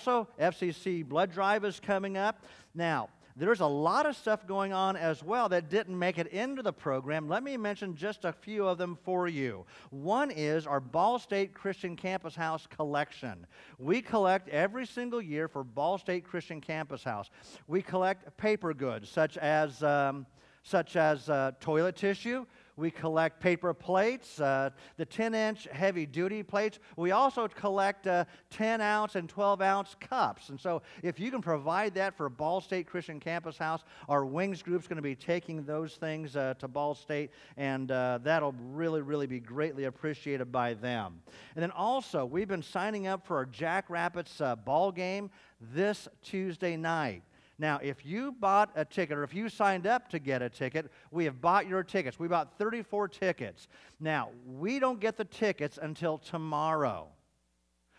Also, FCC blood drive is coming up. Now, there's a lot of stuff going on as well that didn't make it into the program. Let me mention just a few of them for you. One is our Ball State Christian Campus House collection. We collect every single year for Ball State Christian Campus House. We collect paper goods such as, um, such as uh, toilet tissue. We collect paper plates, uh, the 10 inch heavy duty plates. We also collect uh, 10 ounce and 12 ounce cups. And so, if you can provide that for Ball State Christian Campus House, our Wings group's going to be taking those things uh, to Ball State, and uh, that'll really, really be greatly appreciated by them. And then also, we've been signing up for our Jackrabbits uh, ball game this Tuesday night. Now, if you bought a ticket or if you signed up to get a ticket, we have bought your tickets. We bought 34 tickets. Now, we don't get the tickets until tomorrow.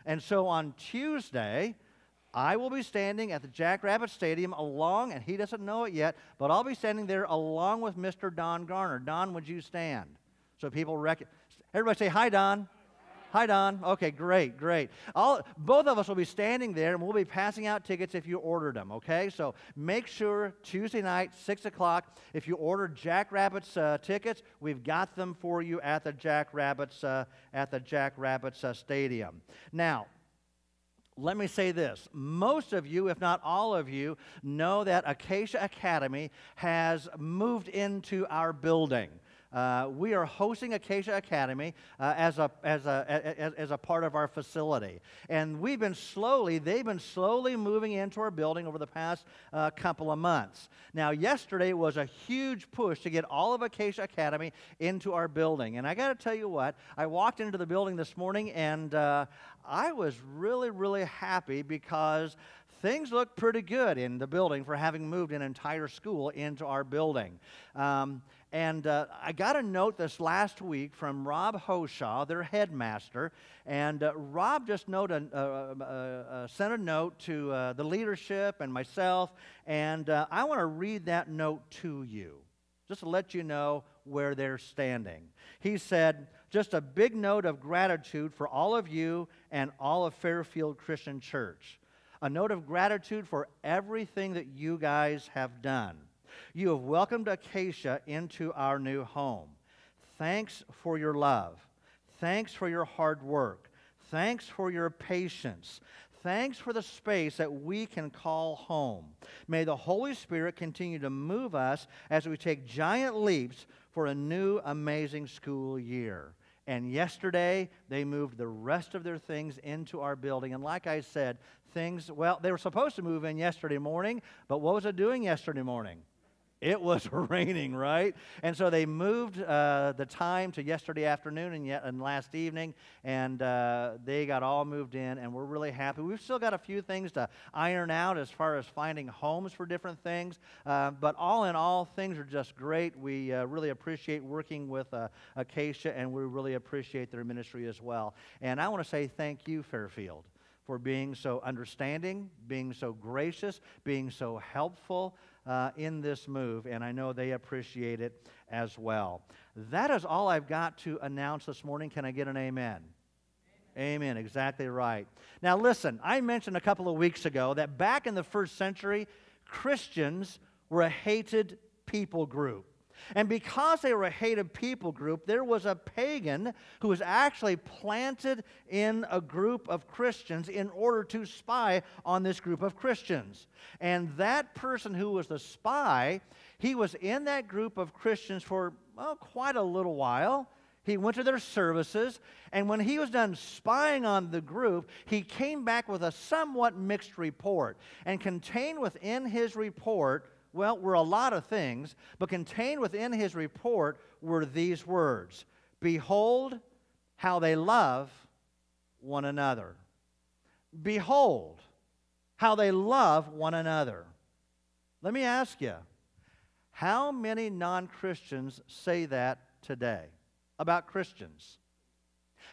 And so on Tuesday, I will be standing at the Jackrabbit Stadium along, and he doesn't know it yet, but I'll be standing there along with Mr. Don Garner. Don, would you stand? So people recognize. Everybody say, Hi, Don. Hi, Don. Okay, great, great. All, both of us will be standing there and we'll be passing out tickets if you ordered them, okay? So make sure Tuesday night, 6 o'clock, if you ordered Jackrabbits uh, tickets, we've got them for you at the Jackrabbits, uh, at the Jackrabbits uh, Stadium. Now, let me say this. Most of you, if not all of you, know that Acacia Academy has moved into our building. Uh, we are hosting Acacia Academy uh, as, a, as, a, as, as, a part of our facility. And we've been slowly, they've been slowly moving into our building over the past uh, couple of months. Now, yesterday was a huge push to get all of Acacia Academy into our building. And I got to tell you what, I walked into the building this morning and uh, I was really, really happy because things look pretty good in the building for having moved an entire school into our building. Um, and uh, I got a note this last week from Rob Hoshaw, their headmaster. And uh, Rob just note a, uh, sent a note to uh, the leadership and myself. And uh, I want to read that note to you, just to let you know where they're standing. He said, just a big note of gratitude for all of you and all of Fairfield Christian Church. A note of gratitude for everything that you guys have done. You have welcomed Acacia into our new home. Thanks for your love. Thanks for your hard work. Thanks for your patience. Thanks for the space that we can call home. May the Holy Spirit continue to move us as we take giant leaps for a new, amazing school year. And yesterday, they moved the rest of their things into our building. And like I said, things, well, they were supposed to move in yesterday morning, but what was it doing yesterday morning? It was raining, right? And so they moved uh, the time to yesterday afternoon and, yet, and last evening, and uh, they got all moved in, and we're really happy. We've still got a few things to iron out as far as finding homes for different things, uh, but all in all, things are just great. We uh, really appreciate working with uh, Acacia, and we really appreciate their ministry as well. And I want to say thank you, Fairfield for being so understanding, being so gracious, being so helpful uh, in this move, and I know they appreciate it as well. That is all I've got to announce this morning. Can I get an amen? Amen. Exactly right. Now, listen, I mentioned a couple of weeks ago that back in the first century, Christians were a hated people group. And because they were a hated people group, there was a pagan who was actually planted in a group of Christians in order to spy on this group of Christians. And that person who was the spy, he was in that group of Christians for well, quite a little while. He went to their services, and when he was done spying on the group, he came back with a somewhat mixed report. And contained within his report well, were a lot of things, but contained within his report were these words Behold how they love one another. Behold how they love one another. Let me ask you, how many non Christians say that today about Christians?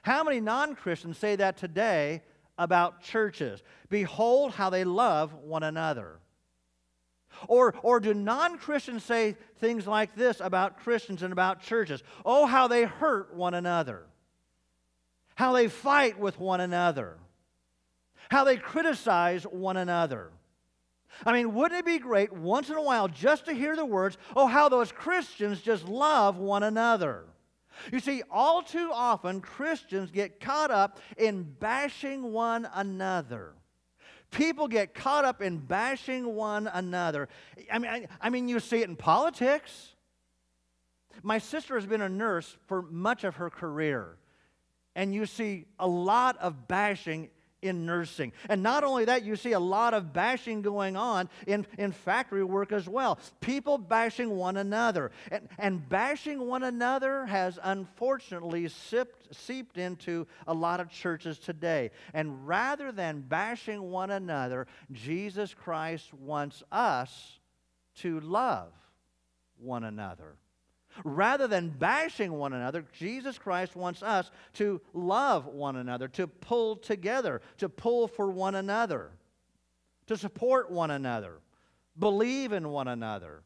How many non Christians say that today about churches? Behold how they love one another. Or, or do non Christians say things like this about Christians and about churches? Oh, how they hurt one another, how they fight with one another, how they criticize one another. I mean, wouldn't it be great once in a while just to hear the words, oh, how those Christians just love one another? You see, all too often Christians get caught up in bashing one another. People get caught up in bashing one another. I mean, I, I, mean, you see it in politics. My sister has been a nurse for much of her career, and you see a lot of bashing in nursing. And not only that, you see a lot of bashing going on in, in factory work as well. People bashing one another. And, and bashing one another has unfortunately sipped, seeped into a lot of churches today. And rather than bashing one another, Jesus Christ wants us to love one another. Rather than bashing one another, Jesus Christ wants us to love one another, to pull together, to pull for one another, to support one another, believe in one another,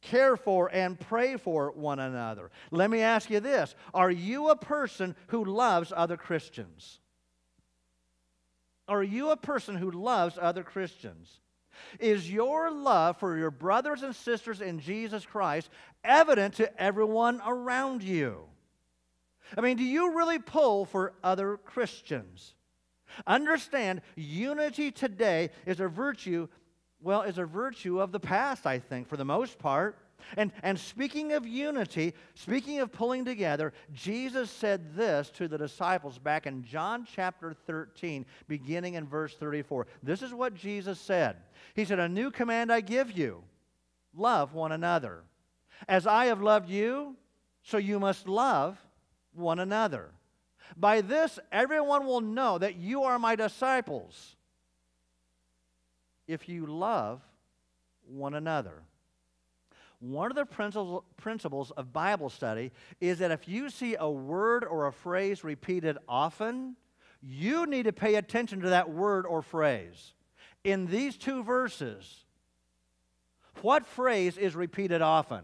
care for and pray for one another. Let me ask you this Are you a person who loves other Christians? Are you a person who loves other Christians? Is your love for your brothers and sisters in Jesus Christ evident to everyone around you? I mean, do you really pull for other Christians? Understand, unity today is a virtue, well, is a virtue of the past, I think, for the most part. And, and speaking of unity, speaking of pulling together, Jesus said this to the disciples back in John chapter 13, beginning in verse 34. This is what Jesus said He said, A new command I give you love one another. As I have loved you, so you must love one another. By this, everyone will know that you are my disciples if you love one another. One of the principles of Bible study is that if you see a word or a phrase repeated often, you need to pay attention to that word or phrase. In these two verses, what phrase is repeated often?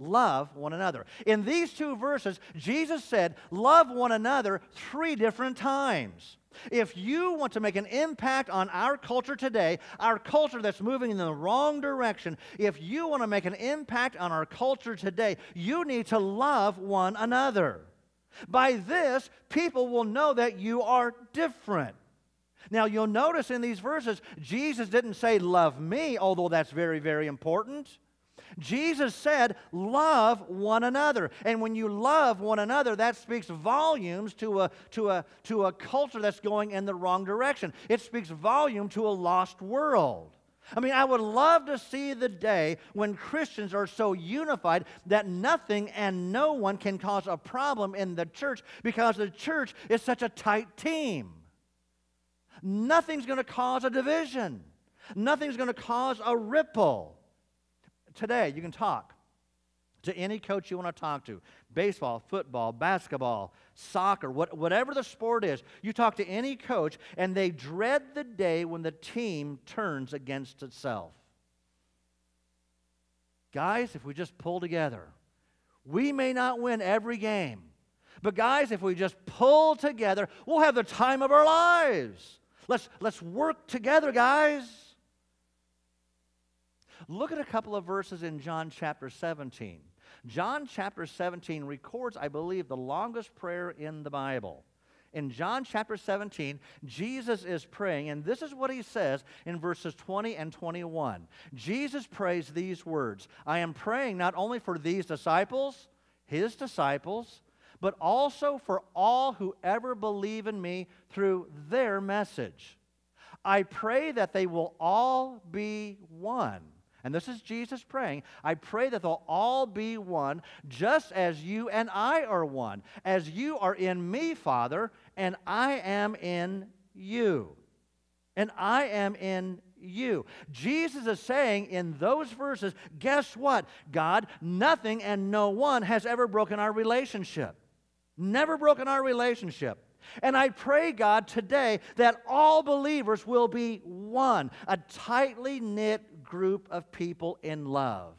Love one another. In these two verses, Jesus said, Love one another three different times. If you want to make an impact on our culture today, our culture that's moving in the wrong direction, if you want to make an impact on our culture today, you need to love one another. By this, people will know that you are different. Now, you'll notice in these verses, Jesus didn't say, Love me, although that's very, very important. Jesus said, Love one another. And when you love one another, that speaks volumes to a, to, a, to a culture that's going in the wrong direction. It speaks volume to a lost world. I mean, I would love to see the day when Christians are so unified that nothing and no one can cause a problem in the church because the church is such a tight team. Nothing's going to cause a division, nothing's going to cause a ripple today, you can talk to any coach you want to talk to baseball, football, basketball, soccer, what, whatever the sport is. You talk to any coach, and they dread the day when the team turns against itself. Guys, if we just pull together, we may not win every game. But guys, if we just pull together, we'll have the time of our lives. Let's, let's work together, guys. Look at a couple of verses in John chapter 17. John chapter 17 records, I believe, the longest prayer in the Bible. In John chapter 17, Jesus is praying, and this is what he says in verses 20 and 21. Jesus prays these words I am praying not only for these disciples, his disciples, but also for all who ever believe in me through their message. I pray that they will all be one and this is Jesus praying. I pray that they'll all be one, just as you and I are one, as you are in me, Father, and I am in you. And I am in you. Jesus is saying in those verses, guess what? God, nothing and no one has ever broken our relationship. Never broken our relationship. And I pray, God, today that all believers will be one, a tightly knit group of people in love.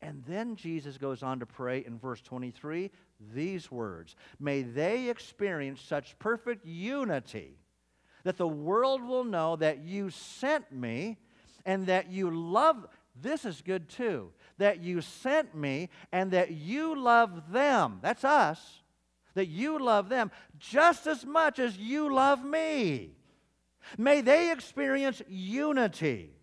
And then Jesus goes on to pray in verse 23 these words May they experience such perfect unity that the world will know that you sent me and that you love. This is good too. That you sent me and that you love them. That's us. That you love them just as much as you love me. May they experience unity.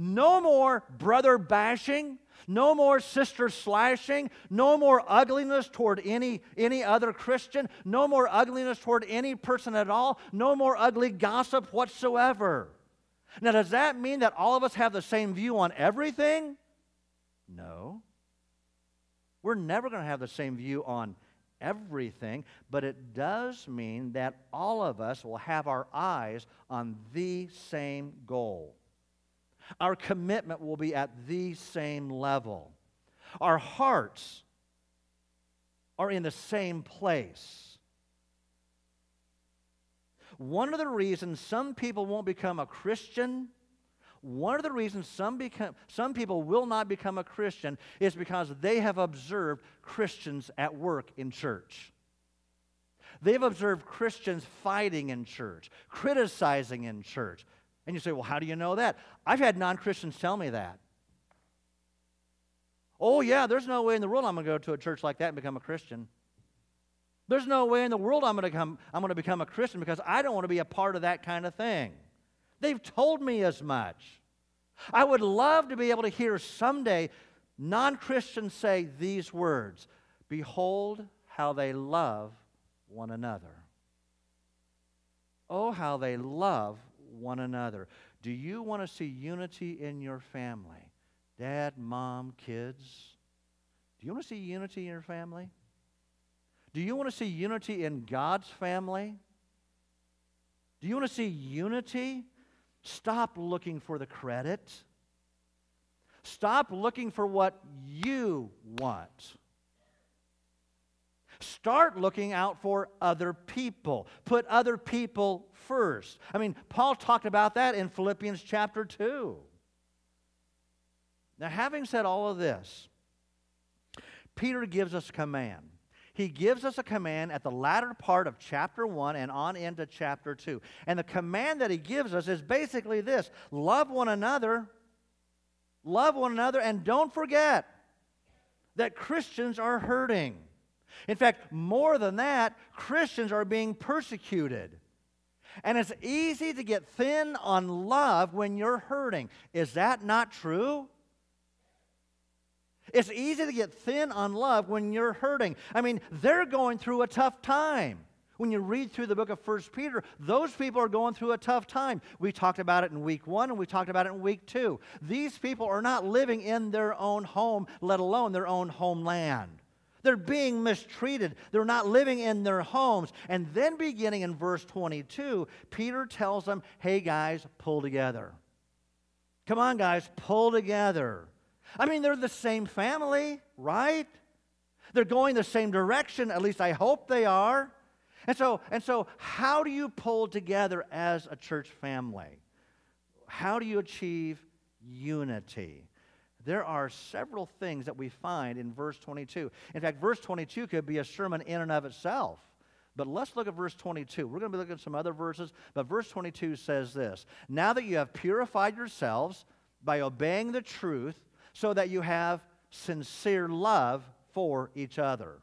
No more brother bashing, no more sister slashing, no more ugliness toward any, any other Christian, no more ugliness toward any person at all, no more ugly gossip whatsoever. Now, does that mean that all of us have the same view on everything? No. We're never going to have the same view on everything, but it does mean that all of us will have our eyes on the same goal. Our commitment will be at the same level. Our hearts are in the same place. One of the reasons some people won't become a Christian, one of the reasons some, become, some people will not become a Christian is because they have observed Christians at work in church. They've observed Christians fighting in church, criticizing in church, and you say, well, how do you know that? I've had non Christians tell me that. Oh, yeah, there's no way in the world I'm going to go to a church like that and become a Christian. There's no way in the world I'm going to, come, I'm going to become a Christian because I don't want to be a part of that kind of thing. They've told me as much. I would love to be able to hear someday non Christians say these words Behold how they love one another. Oh, how they love one another. Do you want to see unity in your family? Dad, mom, kids? Do you want to see unity in your family? Do you want to see unity in God's family? Do you want to see unity? Stop looking for the credit. Stop looking for what you want. Start looking out for other people. Put other people first. I mean, Paul talked about that in Philippians chapter 2. Now, having said all of this, Peter gives us a command. He gives us a command at the latter part of chapter 1 and on into chapter 2. And the command that he gives us is basically this love one another, love one another, and don't forget that Christians are hurting. In fact, more than that, Christians are being persecuted. And it's easy to get thin on love when you're hurting. Is that not true? It's easy to get thin on love when you're hurting. I mean, they're going through a tough time. When you read through the book of First Peter, those people are going through a tough time. We talked about it in week one and we talked about it in week two. These people are not living in their own home, let alone their own homeland. They're being mistreated. They're not living in their homes. And then, beginning in verse 22, Peter tells them, hey, guys, pull together. Come on, guys, pull together. I mean, they're the same family, right? They're going the same direction, at least I hope they are. And so, and so how do you pull together as a church family? How do you achieve unity? There are several things that we find in verse 22. In fact, verse 22 could be a sermon in and of itself. But let's look at verse 22. We're going to be looking at some other verses, but verse 22 says this Now that you have purified yourselves by obeying the truth, so that you have sincere love for each other.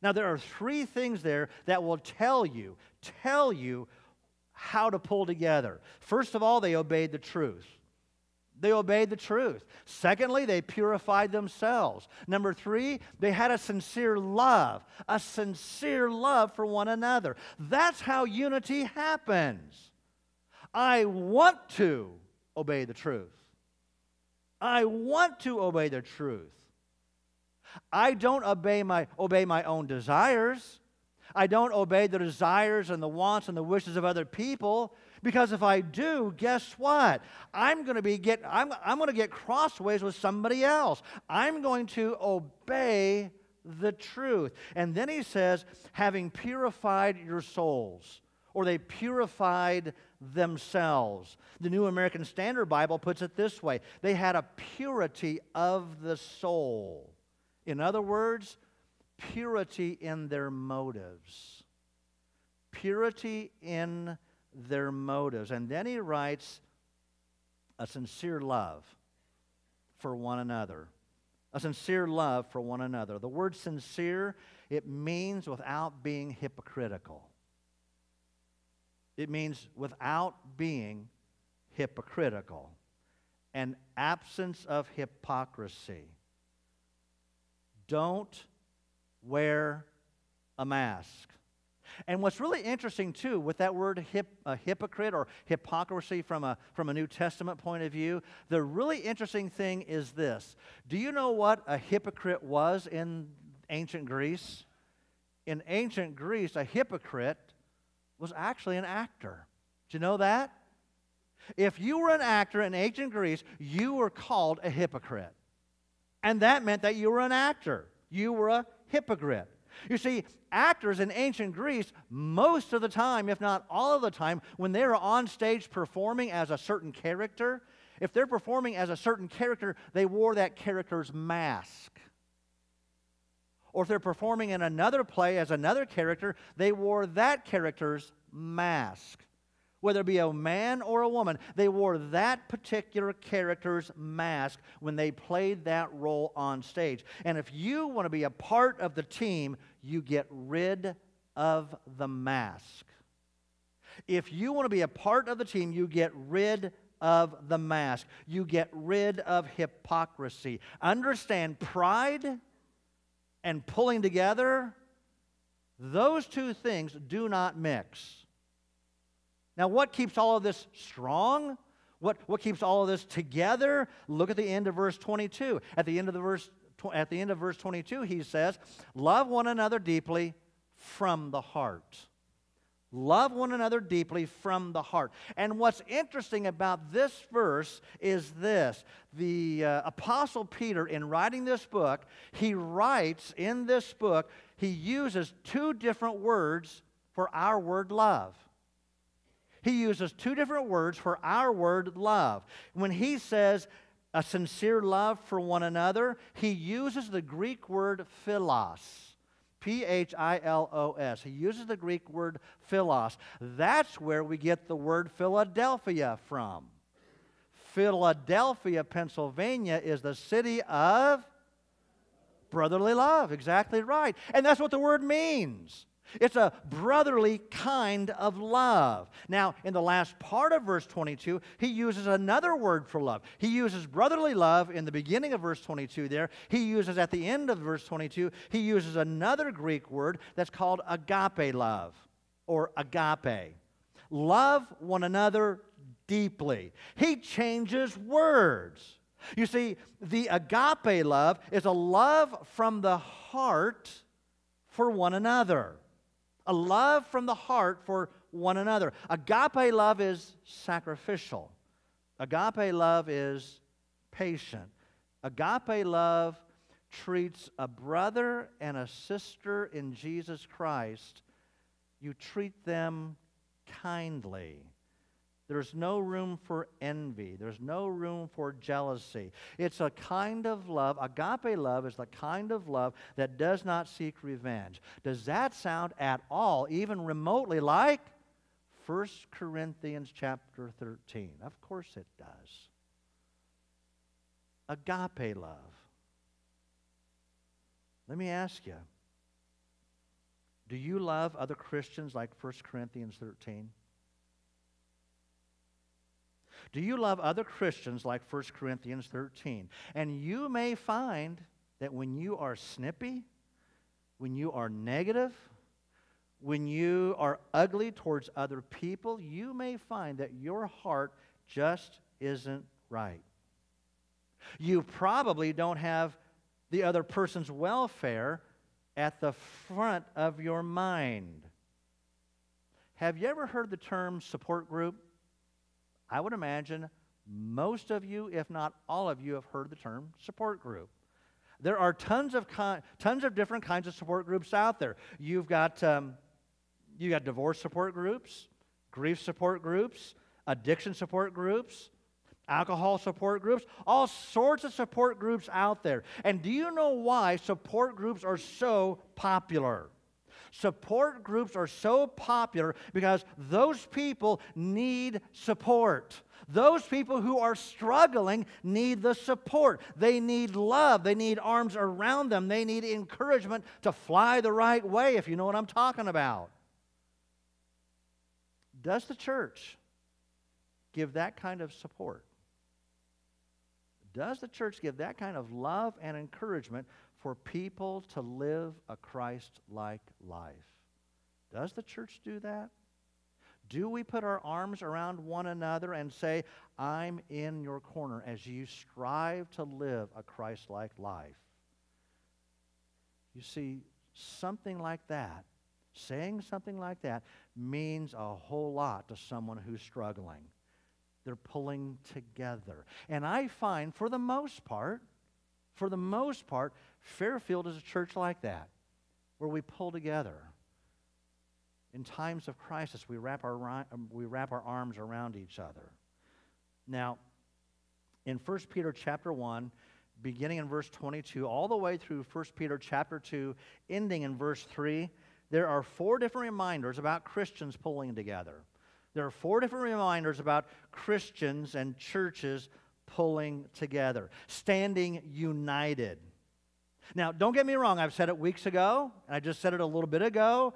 Now, there are three things there that will tell you, tell you how to pull together. First of all, they obeyed the truth. They obeyed the truth. Secondly, they purified themselves. Number three, they had a sincere love, a sincere love for one another. That's how unity happens. I want to obey the truth. I want to obey the truth. I don't obey my, obey my own desires. I don't obey the desires and the wants and the wishes of other people. Because if I do, guess what? I'm going to be get I'm, I'm going to get crossways with somebody else. I'm going to obey the truth. And then he says, having purified your souls, or they purified themselves. The New American Standard Bible puts it this way they had a purity of the soul. In other words, purity in their motives, purity in their motives. And then he writes a sincere love for one another. A sincere love for one another. The word sincere, it means without being hypocritical. It means without being hypocritical. An absence of hypocrisy. Don't wear a mask. And what's really interesting, too, with that word hip, hypocrite or hypocrisy from a, from a New Testament point of view, the really interesting thing is this. Do you know what a hypocrite was in ancient Greece? In ancient Greece, a hypocrite was actually an actor. Did you know that? If you were an actor in ancient Greece, you were called a hypocrite. And that meant that you were an actor. You were a hypocrite. You see, actors in ancient Greece, most of the time, if not all of the time, when they were on stage performing as a certain character, if they're performing as a certain character, they wore that character's mask. Or if they're performing in another play as another character, they wore that character's mask whether it be a man or a woman, they wore that particular character's mask when they played that role on stage. And if you want to be a part of the team, you get rid of the mask. If you want to be a part of the team, you get rid of the mask. You get rid of hypocrisy. Understand pride and pulling together, those two things do not mix. Now, what keeps all of this strong? What, what keeps all of this together? Look at the end of verse 22. At the end of the verse at the end of verse 22 he says, "Love one another deeply from the heart." Love one another deeply from the heart. And what's interesting about this verse is this. The uh, Apostle Peter, in writing this book, he writes in this book, he uses two different words for our word love he uses two different words for our word love. When he says a sincere love for one another, he uses the Greek word philos. P H I L O S. He uses the Greek word philos. That's where we get the word Philadelphia from. Philadelphia, Pennsylvania is the city of brotherly love. Exactly right. And that's what the word means. It's a brotherly kind of love. Now, in the last part of verse 22, he uses another word for love. He uses brotherly love in the beginning of verse 22 there. He uses at the end of verse 22, he uses another Greek word that's called agape love or agape. Love one another deeply. He changes words. You see, the agape love is a love from the heart for one another a love from the heart for one another. Agape love is sacrificial, agape love is patient. Agape love treats a brother and a sister in Jesus Christ, you treat them kindly. There's no room for envy. There's no room for jealousy. It's a kind of love, agape love is the kind of love that does not seek revenge. Does that sound at all, even remotely like 1 Corinthians chapter 13? Of course it does. Agape love. Let me ask you do you love other Christians like 1 Corinthians 13? Do you love other Christians like 1 Corinthians 13? And you may find that when you are snippy, when you are negative, when you are ugly towards other people, you may find that your heart just isn't right. You probably don't have the other person's welfare at the front of your mind. Have you ever heard the term support group? I would imagine most of you, if not all of you, have heard the term support group. There are tons of tons of different kinds of support groups out there. You've got um, you got divorce support groups, grief support groups, addiction support groups, alcohol support groups, all sorts of support groups out there. And do you know why support groups are so popular? Support groups are so popular because those people need support. Those people who are struggling need the support. They need love. They need arms around them. They need encouragement to fly the right way, if you know what I'm talking about. Does the church give that kind of support? Does the church give that kind of love and encouragement for people to live a Christ like life? Does the church do that? Do we put our arms around one another and say, I'm in your corner as you strive to live a Christ like life? You see, something like that, saying something like that, means a whole lot to someone who's struggling. They're pulling together. And I find, for the most part, for the most part, Fairfield is a church like that, where we pull together. In times of crisis, we wrap our, um, we wrap our arms around each other. Now, in 1 Peter chapter 1, beginning in verse 22, all the way through 1 Peter chapter 2, ending in verse 3, there are four different reminders about Christians pulling together. There are four different reminders about Christians and churches pulling together, standing united. Now, don't get me wrong, I've said it weeks ago, and I just said it a little bit ago.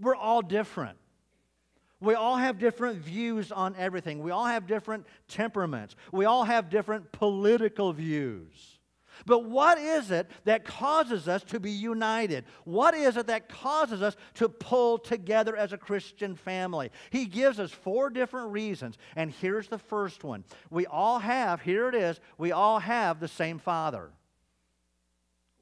We're all different. We all have different views on everything. We all have different temperaments. We all have different political views. But what is it that causes us to be united? What is it that causes us to pull together as a Christian family? He gives us four different reasons, and here's the first one. We all have, here it is, we all have the same Father.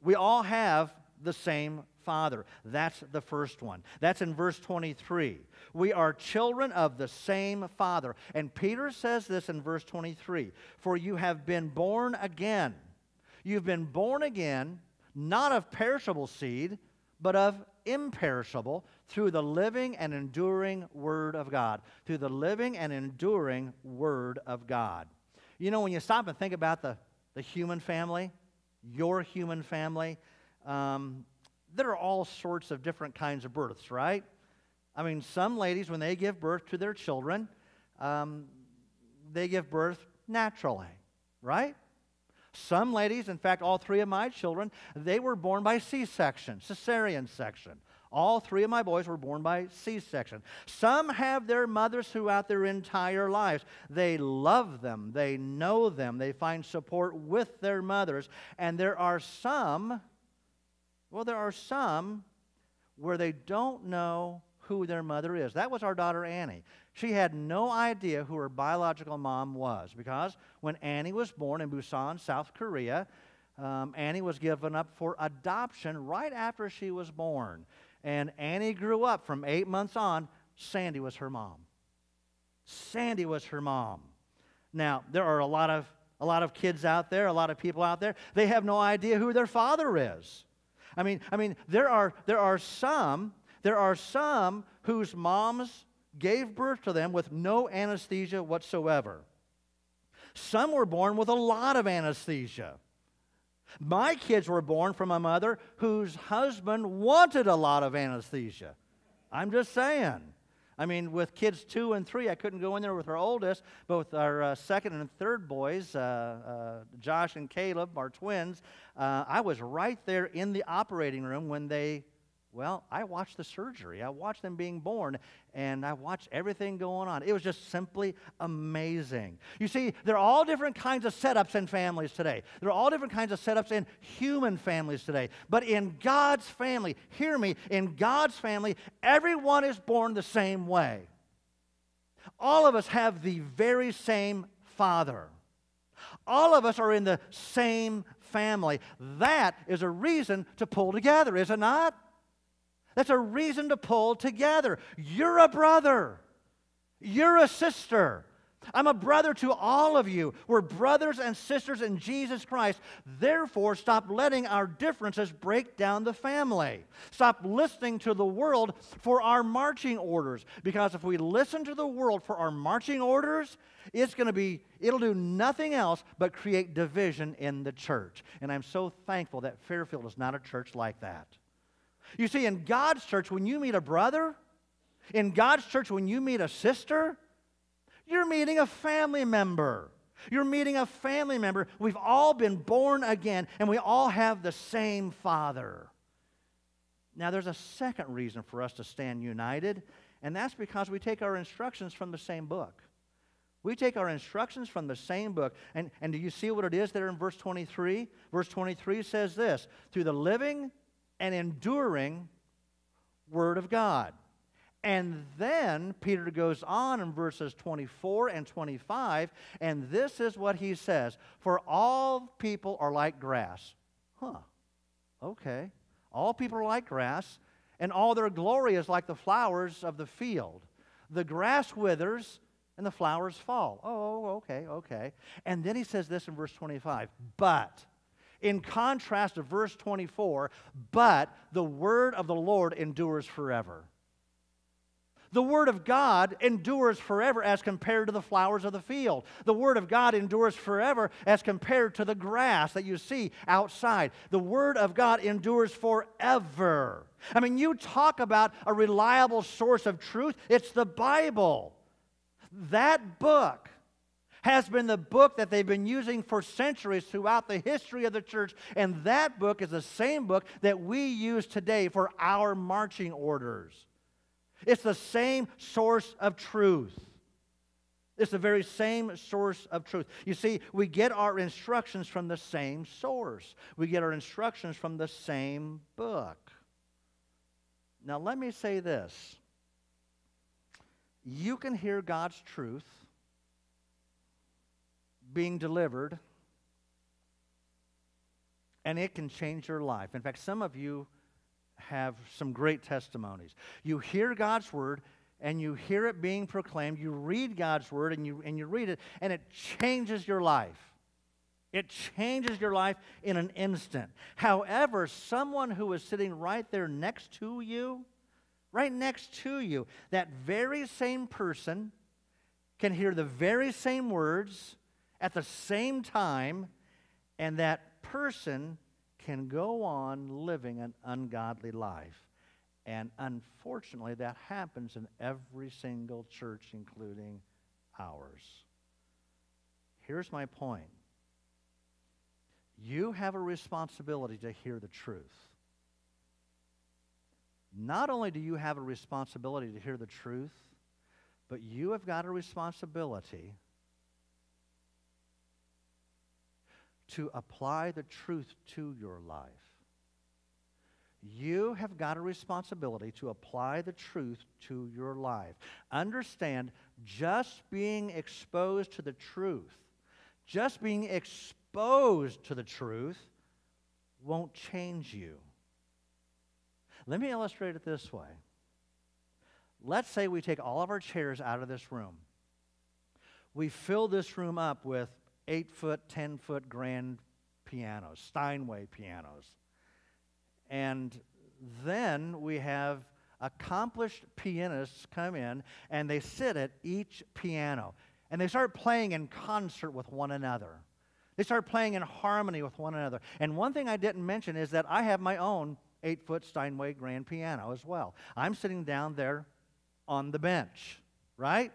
We all have the same Father. That's the first one. That's in verse 23. We are children of the same Father. And Peter says this in verse 23 For you have been born again You've been born again, not of perishable seed, but of imperishable, through the living and enduring Word of God. Through the living and enduring Word of God. You know, when you stop and think about the, the human family, your human family, um, there are all sorts of different kinds of births, right? I mean, some ladies, when they give birth to their children, um, they give birth naturally, right? Some ladies, in fact, all three of my children, they were born by C section, cesarean section. All three of my boys were born by C section. Some have their mothers throughout their entire lives. They love them, they know them, they find support with their mothers. And there are some, well, there are some where they don't know who their mother is. That was our daughter Annie. She had no idea who her biological mom was because when Annie was born in Busan, South Korea, um, Annie was given up for adoption right after she was born. And Annie grew up from eight months on. Sandy was her mom. Sandy was her mom. Now, there are a lot of a lot of kids out there, a lot of people out there, they have no idea who their father is. I mean, I mean, there are there are some there are some whose moms gave birth to them with no anesthesia whatsoever. Some were born with a lot of anesthesia. My kids were born from a mother whose husband wanted a lot of anesthesia. I'm just saying. I mean, with kids two and three, I couldn't go in there with our oldest, but with our uh, second and third boys, uh, uh, Josh and Caleb, our twins, uh, I was right there in the operating room when they well, I watched the surgery. I watched them being born, and I watched everything going on. It was just simply amazing. You see, there are all different kinds of setups in families today. There are all different kinds of setups in human families today. But in God's family, hear me, in God's family, everyone is born the same way. All of us have the very same Father. All of us are in the same family. That is a reason to pull together, is it not? That's a reason to pull together. You're a brother. You're a sister. I'm a brother to all of you. We're brothers and sisters in Jesus Christ. Therefore, stop letting our differences break down the family. Stop listening to the world for our marching orders. Because if we listen to the world for our marching orders, it's going to be, it'll do nothing else but create division in the church. And I'm so thankful that Fairfield is not a church like that. You see, in God's church, when you meet a brother, in God's church, when you meet a sister, you're meeting a family member. You're meeting a family member. We've all been born again, and we all have the same Father. Now, there's a second reason for us to stand united, and that's because we take our instructions from the same book. We take our instructions from the same book. And, and do you see what it is there in verse 23? Verse 23 says this through the living and enduring Word of God. And then Peter goes on in verses 24 and 25, and this is what he says For all people are like grass. Huh, okay. All people are like grass, and all their glory is like the flowers of the field. The grass withers, and the flowers fall. Oh, okay, okay. And then he says this in verse 25 But, in contrast to verse 24, but the word of the Lord endures forever. The Word of God endures forever as compared to the flowers of the field. The Word of God endures forever as compared to the grass that you see outside. The Word of God endures forever. I mean, you talk about a reliable source of truth, it's the Bible. That book has been the book that they've been using for centuries throughout the history of the church, and that book is the same book that we use today for our marching orders. It's the same source of truth. It's the very same source of truth. You see, we get our instructions from the same source, we get our instructions from the same book. Now, let me say this you can hear God's truth being delivered, and it can change your life. In fact, some of you have some great testimonies. You hear God's word and you hear it being proclaimed, you read God's word and you, and you read it, and it changes your life. It changes your life in an instant. However, someone who is sitting right there next to you, right next to you, that very same person can hear the very same words at the same time, and that person can go on living an ungodly life. And unfortunately, that happens in every single church, including ours. Here's my point you have a responsibility to hear the truth. Not only do you have a responsibility to hear the truth, but you have got a responsibility to apply the truth to your life. You have got a responsibility to apply the truth to your life. Understand, just being exposed to the truth, just being exposed to the truth won't change you. Let me illustrate it this way. Let's say we take all of our chairs out of this room. We fill this room up with eight foot, 10 foot grand pianos, Steinway pianos. And then we have accomplished pianists come in and they sit at each piano and they start playing in concert with one another. They start playing in harmony with one another. And one thing I didn't mention is that I have my own eight foot Steinway grand piano as well. I'm sitting down there on the bench, right?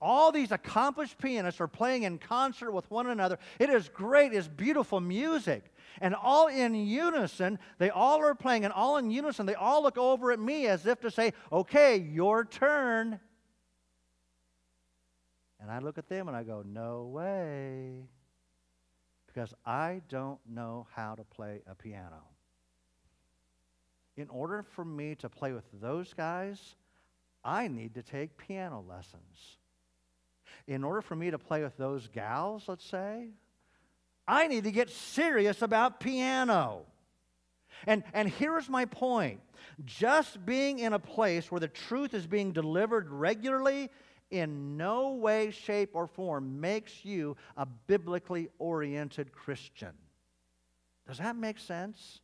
All these accomplished pianists are playing in concert with one another. It is great, it's beautiful music. And all in unison, they all are playing, and all in unison, they all look over at me as if to say, Okay, your turn. And I look at them and I go, No way. Because I don't know how to play a piano. In order for me to play with those guys, I need to take piano lessons in order for me to play with those gals, let's say, I need to get serious about piano. And, and here's my point just being in a place where the truth is being delivered regularly in no way, shape, or form makes you a biblically oriented Christian. Does that make sense?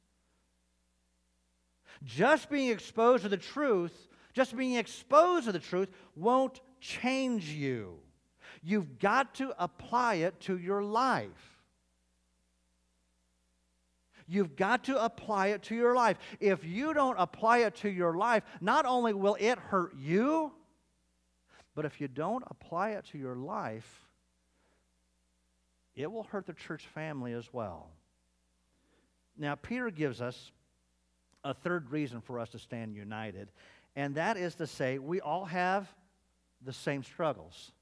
Just being exposed to the truth, just being exposed to the truth won't change you. You've got to apply it to your life. You've got to apply it to your life. If you don't apply it to your life, not only will it hurt you, but if you don't apply it to your life, it will hurt the church family as well. Now, Peter gives us a third reason for us to stand united, and that is to say, we all have the same struggles.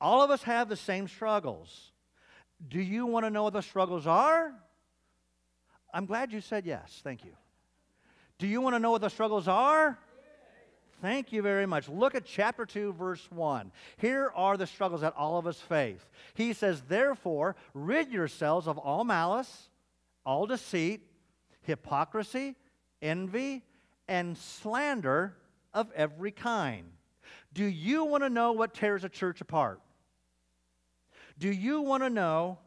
All of us have the same struggles. Do you want to know what the struggles are? I'm glad you said yes. Thank you. Do you want to know what the struggles are? Thank you very much. Look at chapter 2, verse 1. Here are the struggles that all of us face. He says, Therefore, rid yourselves of all malice, all deceit, hypocrisy, envy, and slander of every kind. Do you want to know what tears a church apart? Do you want to know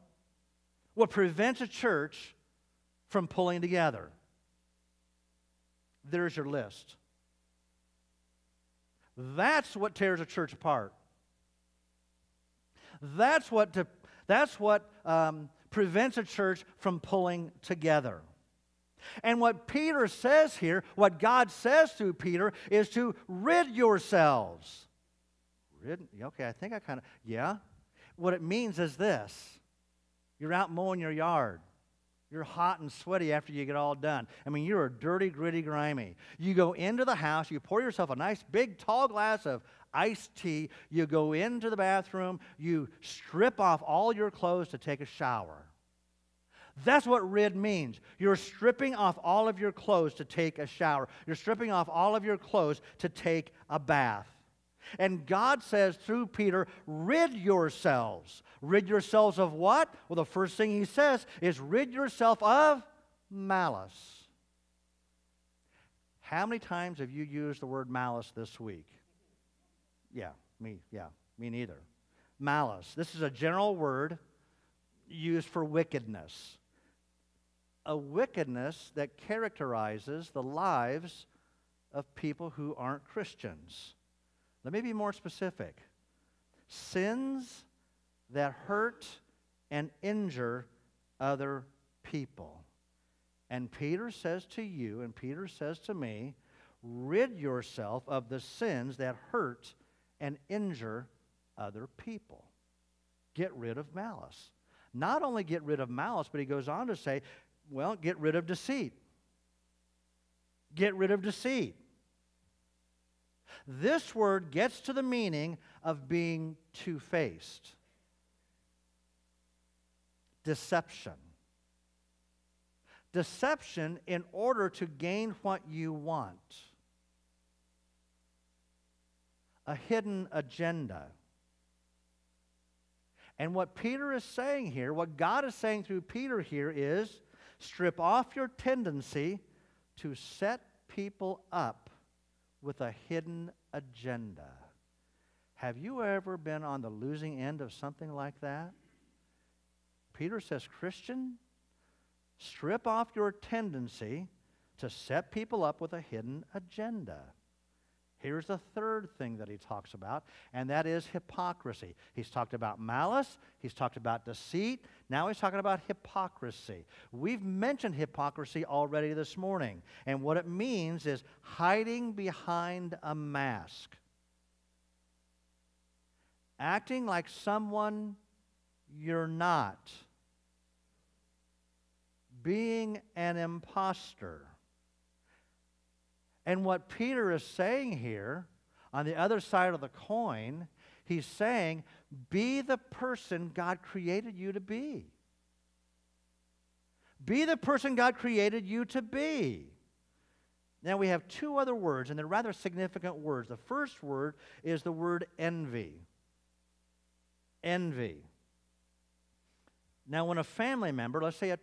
what prevents a church from pulling together? There's your list. That's what tears a church apart. That's what, to, that's what um, prevents a church from pulling together. And what Peter says here, what God says through Peter, is to rid yourselves. Rid, okay, I think I kind of, yeah. What it means is this you're out mowing your yard. You're hot and sweaty after you get all done. I mean, you're dirty, gritty, grimy. You go into the house, you pour yourself a nice big tall glass of iced tea, you go into the bathroom, you strip off all your clothes to take a shower. That's what rid means. You're stripping off all of your clothes to take a shower. You're stripping off all of your clothes to take a bath. And God says through Peter, rid yourselves. Rid yourselves of what? Well, the first thing he says is rid yourself of malice. How many times have you used the word malice this week? Yeah, me, yeah, me neither. Malice. This is a general word used for wickedness. A wickedness that characterizes the lives of people who aren't Christians. Let me be more specific. Sins that hurt and injure other people. And Peter says to you, and Peter says to me, rid yourself of the sins that hurt and injure other people. Get rid of malice. Not only get rid of malice, but he goes on to say, well, get rid of deceit. Get rid of deceit. This word gets to the meaning of being two faced deception. Deception in order to gain what you want, a hidden agenda. And what Peter is saying here, what God is saying through Peter here is strip off your tendency to set people up with a hidden agenda. Have you ever been on the losing end of something like that? Peter says, Christian, strip off your tendency to set people up with a hidden agenda. Here's the third thing that he talks about, and that is hypocrisy. He's talked about malice, he's talked about deceit, now he's talking about hypocrisy. We've mentioned hypocrisy already this morning, and what it means is hiding behind a mask, acting like someone you're not, being an impostor. And what Peter is saying here, on the other side of the coin, he's saying, be the person God created you to be. Be the person God created you to be. Now we have two other words, and they're rather significant words. The first word is the word envy. Envy. Now, when a family member, let's say a,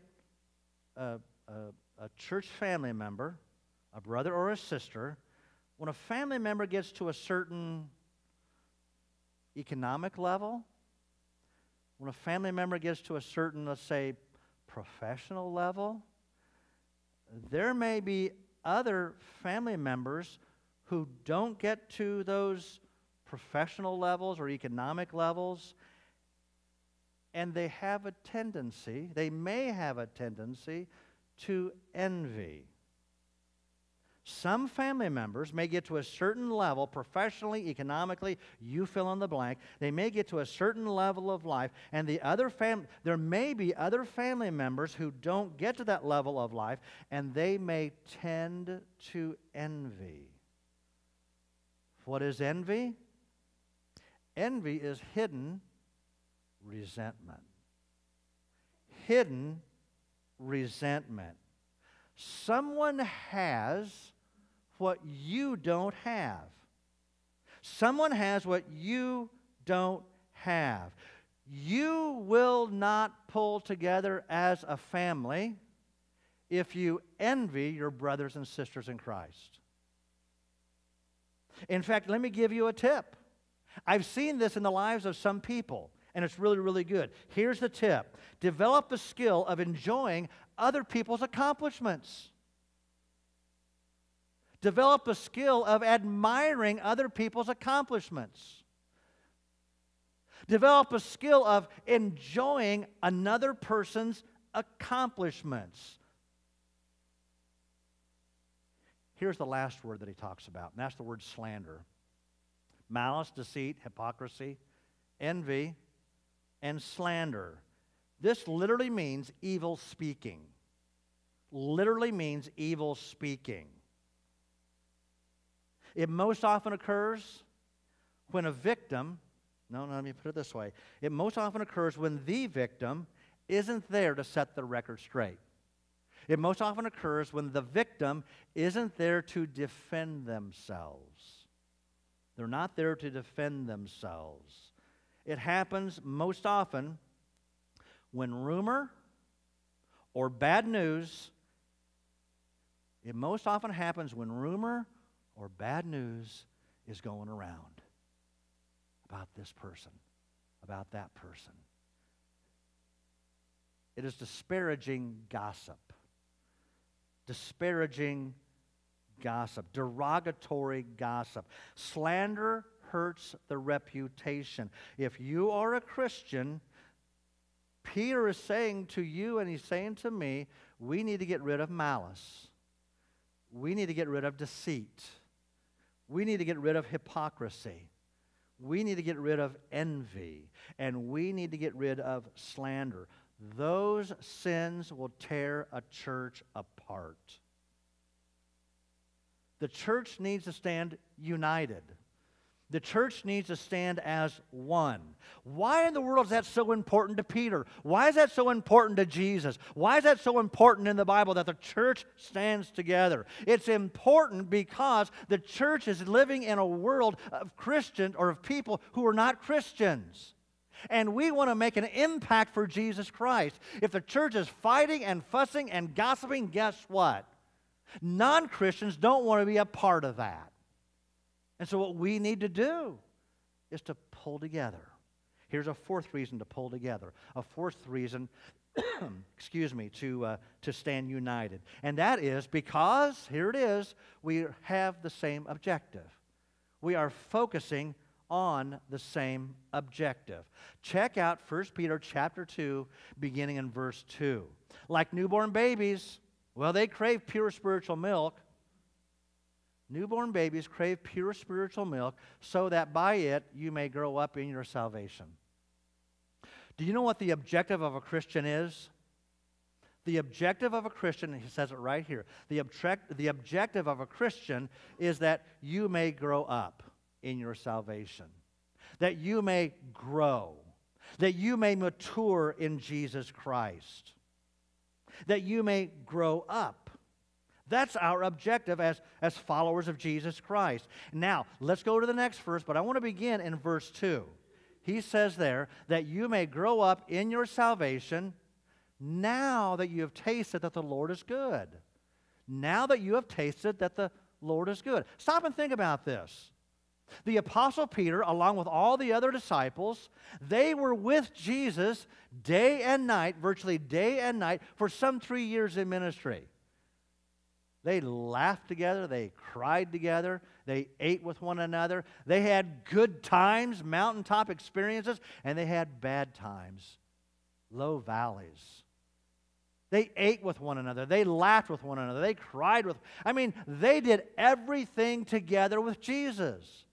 a, a, a church family member, a brother or a sister, when a family member gets to a certain economic level, when a family member gets to a certain, let's say, professional level, there may be other family members who don't get to those professional levels or economic levels, and they have a tendency, they may have a tendency to envy. Some family members may get to a certain level, professionally, economically, you fill in the blank. They may get to a certain level of life, and the other fam- there may be other family members who don't get to that level of life, and they may tend to envy. What is envy? Envy is hidden resentment. Hidden resentment. Someone has what you don't have. Someone has what you don't have. You will not pull together as a family if you envy your brothers and sisters in Christ. In fact, let me give you a tip. I've seen this in the lives of some people, and it's really, really good. Here's the tip develop the skill of enjoying other people's accomplishments. Develop a skill of admiring other people's accomplishments. Develop a skill of enjoying another person's accomplishments. Here's the last word that he talks about, and that's the word slander malice, deceit, hypocrisy, envy, and slander. This literally means evil speaking. Literally means evil speaking. It most often occurs when a victim, no, no, let me put it this way. It most often occurs when the victim isn't there to set the record straight. It most often occurs when the victim isn't there to defend themselves. They're not there to defend themselves. It happens most often when rumor or bad news, it most often happens when rumor or bad news is going around about this person, about that person. It is disparaging gossip, disparaging gossip, derogatory gossip. Slander hurts the reputation. If you are a Christian, Peter is saying to you and he's saying to me, we need to get rid of malice. We need to get rid of deceit. We need to get rid of hypocrisy. We need to get rid of envy. And we need to get rid of slander. Those sins will tear a church apart. The church needs to stand united. The church needs to stand as one. Why in the world is that so important to Peter? Why is that so important to Jesus? Why is that so important in the Bible that the church stands together? It's important because the church is living in a world of Christians or of people who are not Christians. And we want to make an impact for Jesus Christ. If the church is fighting and fussing and gossiping, guess what? Non Christians don't want to be a part of that. And so, what we need to do is to pull together. Here's a fourth reason to pull together. A fourth reason, excuse me, to, uh, to stand united. And that is because, here it is, we have the same objective. We are focusing on the same objective. Check out 1 Peter chapter 2, beginning in verse 2. Like newborn babies, well, they crave pure spiritual milk. Newborn babies crave pure spiritual milk so that by it you may grow up in your salvation. Do you know what the objective of a Christian is? The objective of a Christian, he says it right here, the, object, the objective of a Christian is that you may grow up in your salvation, that you may grow, that you may mature in Jesus Christ, that you may grow up. That's our objective as, as followers of Jesus Christ. Now, let's go to the next verse, but I want to begin in verse 2. He says there that you may grow up in your salvation now that you have tasted that the Lord is good. Now that you have tasted that the Lord is good. Stop and think about this. The Apostle Peter, along with all the other disciples, they were with Jesus day and night, virtually day and night, for some three years in ministry. They laughed together, they cried together, they ate with one another, they had good times, mountaintop experiences, and they had bad times, low valleys. They ate with one another. They laughed with one another. They cried with. I mean, they did everything together with Jesus.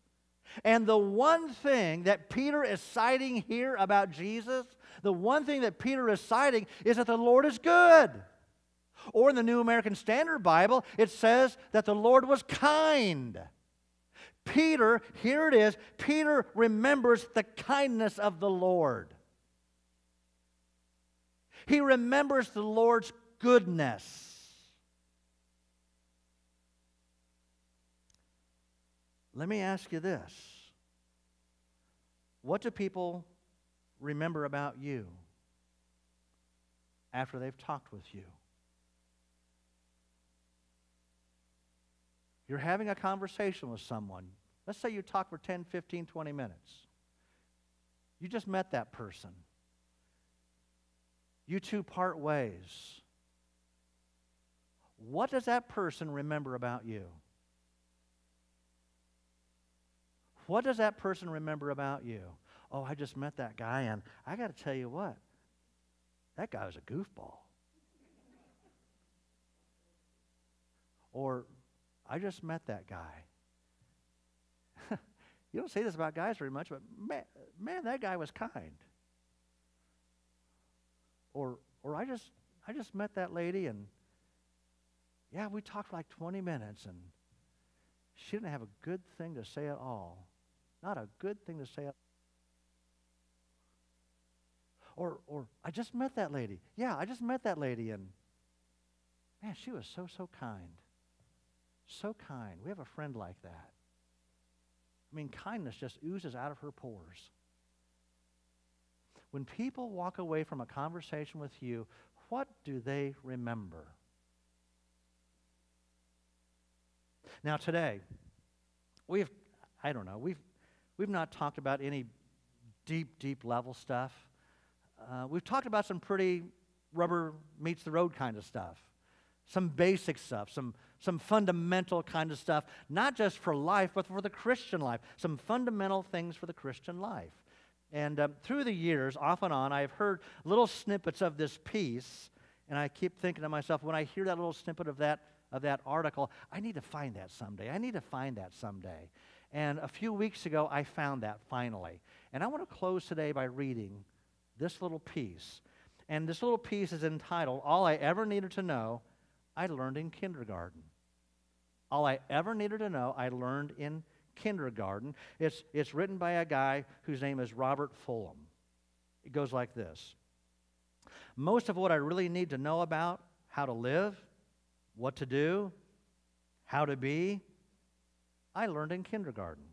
And the one thing that Peter is citing here about Jesus, the one thing that Peter is citing is that the Lord is good. Or in the New American Standard Bible, it says that the Lord was kind. Peter, here it is, Peter remembers the kindness of the Lord. He remembers the Lord's goodness. Let me ask you this What do people remember about you after they've talked with you? You're having a conversation with someone. Let's say you talk for 10, 15, 20 minutes. You just met that person. You two part ways. What does that person remember about you? What does that person remember about you? Oh, I just met that guy, and I got to tell you what, that guy was a goofball. Or, I just met that guy. you don't say this about guys very much, but man, man, that guy was kind. Or, or I just, I just met that lady and yeah, we talked for like 20 minutes and she didn't have a good thing to say at all. Not a good thing to say. At or, or I just met that lady. Yeah, I just met that lady and man, she was so, so kind. So kind. We have a friend like that. I mean, kindness just oozes out of her pores. When people walk away from a conversation with you, what do they remember? Now, today, we've, I don't know, we've, we've not talked about any deep, deep level stuff. Uh, we've talked about some pretty rubber meets the road kind of stuff, some basic stuff, some, some fundamental kind of stuff, not just for life, but for the Christian life, some fundamental things for the Christian life. And um, through the years, off and on, I've heard little snippets of this piece, and I keep thinking to myself, when I hear that little snippet of that, of that article, I need to find that someday. I need to find that someday. And a few weeks ago, I found that finally. And I want to close today by reading this little piece. And this little piece is entitled, All I Ever Needed to Know, I Learned in Kindergarten. All I ever needed to know, I learned in kindergarten. It's, it's written by a guy whose name is Robert Fulghum. It goes like this Most of what I really need to know about how to live, what to do, how to be, I learned in kindergarten.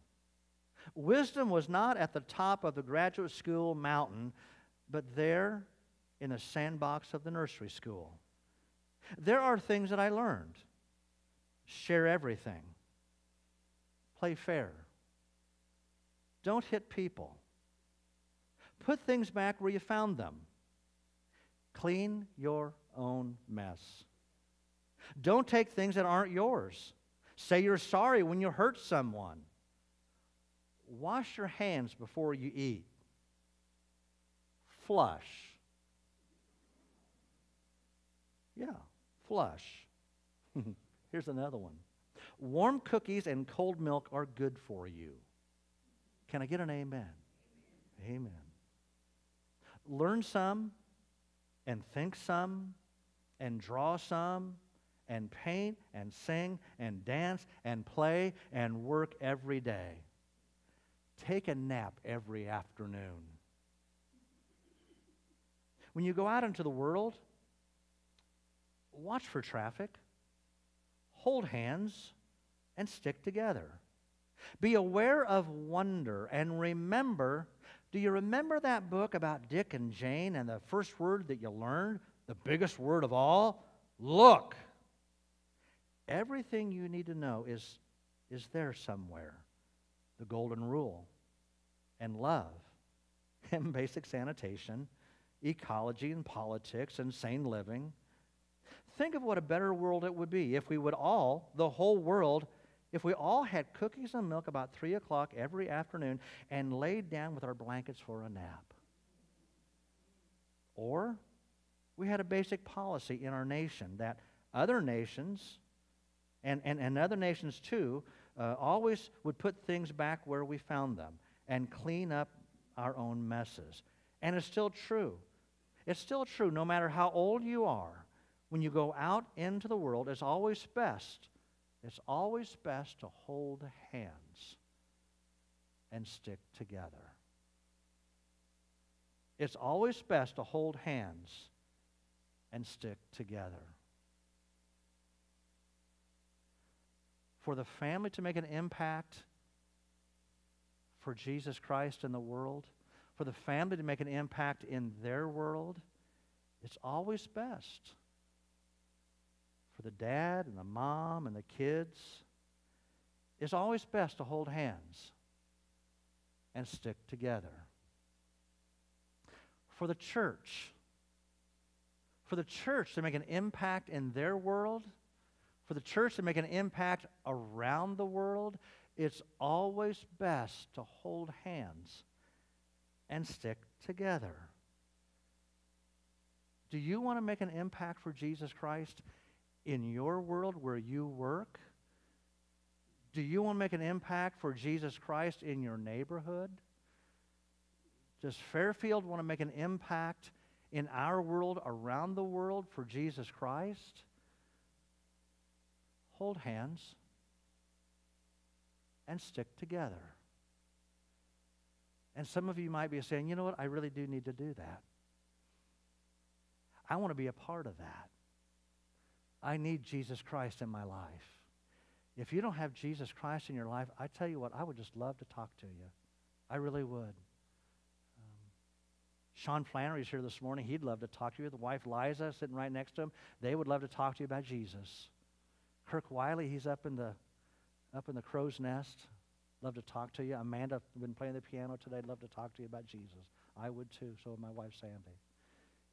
Wisdom was not at the top of the graduate school mountain, but there in the sandbox of the nursery school. There are things that I learned. Share everything play fair. Don't hit people. Put things back where you found them. Clean your own mess. Don't take things that aren't yours. Say you're sorry when you hurt someone. Wash your hands before you eat. Flush. Yeah, flush. Here's another one. Warm cookies and cold milk are good for you. Can I get an amen? Amen. Learn some and think some and draw some and paint and sing and dance and play and work every day. Take a nap every afternoon. When you go out into the world, watch for traffic, hold hands, and stick together. Be aware of wonder and remember do you remember that book about Dick and Jane and the first word that you learned, the biggest word of all? Look. Everything you need to know is, is there somewhere. The golden rule, and love, and basic sanitation, ecology and politics, and sane living. Think of what a better world it would be if we would all, the whole world, if we all had cookies and milk about 3 o'clock every afternoon and laid down with our blankets for a nap. Or we had a basic policy in our nation that other nations, and, and, and other nations too, uh, always would put things back where we found them and clean up our own messes. And it's still true. It's still true, no matter how old you are. When you go out into the world, it's always best, it's always best to hold hands and stick together. It's always best to hold hands and stick together. For the family to make an impact for Jesus Christ in the world, for the family to make an impact in their world, it's always best for the dad and the mom and the kids. It's always best to hold hands and stick together. For the church, for the church to make an impact in their world, for the church to make an impact around the world, it's always best to hold hands and stick together. Do you want to make an impact for Jesus Christ in your world where you work? Do you want to make an impact for Jesus Christ in your neighborhood? Does Fairfield want to make an impact in our world, around the world, for Jesus Christ? Hold hands and stick together. And some of you might be saying, you know what, I really do need to do that. I want to be a part of that. I need Jesus Christ in my life. If you don't have Jesus Christ in your life, I tell you what, I would just love to talk to you. I really would. Um, Sean Flannery's here this morning. He'd love to talk to you. The wife Liza sitting right next to him. They would love to talk to you about Jesus. Kirk Wiley, he's up in the up in the crow's nest. Love to talk to you. Amanda, been playing the piano today. Love to talk to you about Jesus. I would too. So would my wife Sandy.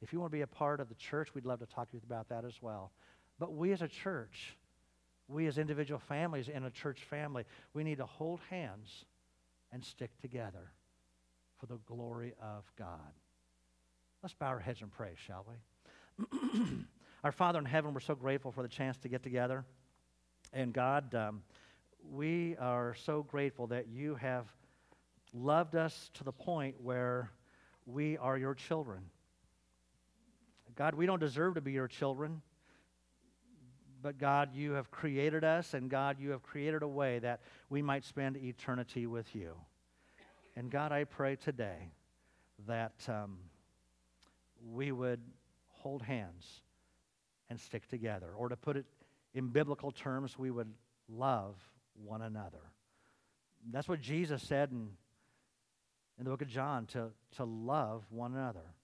If you want to be a part of the church, we'd love to talk to you about that as well. But we as a church, we as individual families in a church family, we need to hold hands and stick together for the glory of God. Let's bow our heads and pray, shall we? our Father in heaven, we're so grateful for the chance to get together. And God, um, we are so grateful that you have loved us to the point where we are your children. God, we don't deserve to be your children, but God, you have created us, and God, you have created a way that we might spend eternity with you. And God, I pray today that um, we would hold hands and stick together. Or to put it in biblical terms, we would love one another. That's what Jesus said in, in the book of John to, to love one another.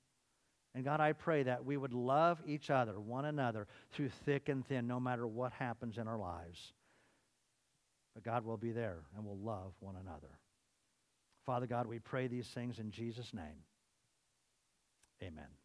And God, I pray that we would love each other, one another, through thick and thin, no matter what happens in our lives. But God will be there and will love one another. Father God, we pray these things in Jesus' name. Amen.